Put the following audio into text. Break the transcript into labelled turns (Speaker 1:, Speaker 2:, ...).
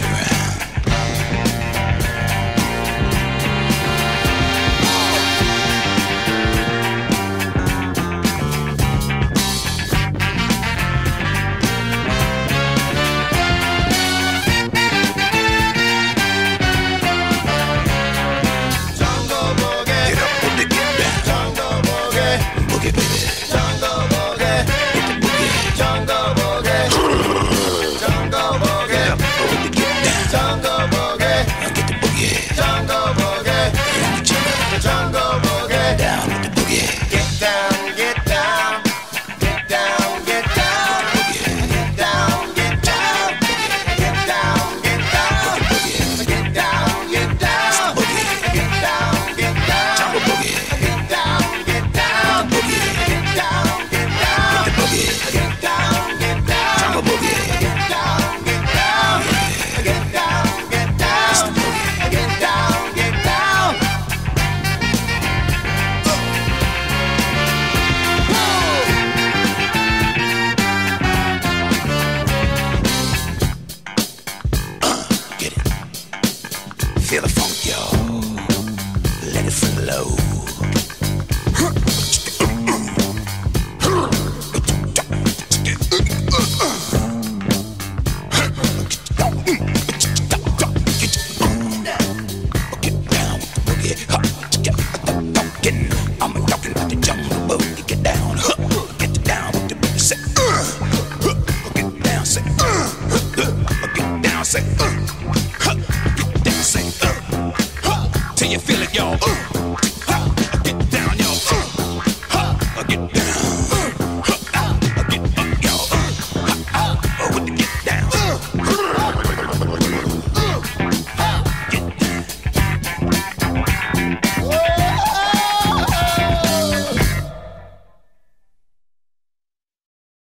Speaker 1: get. The boogie. Say, uh, get down, say, uh, uh, get down, say, uh. Till you feel it, y'all. Huh.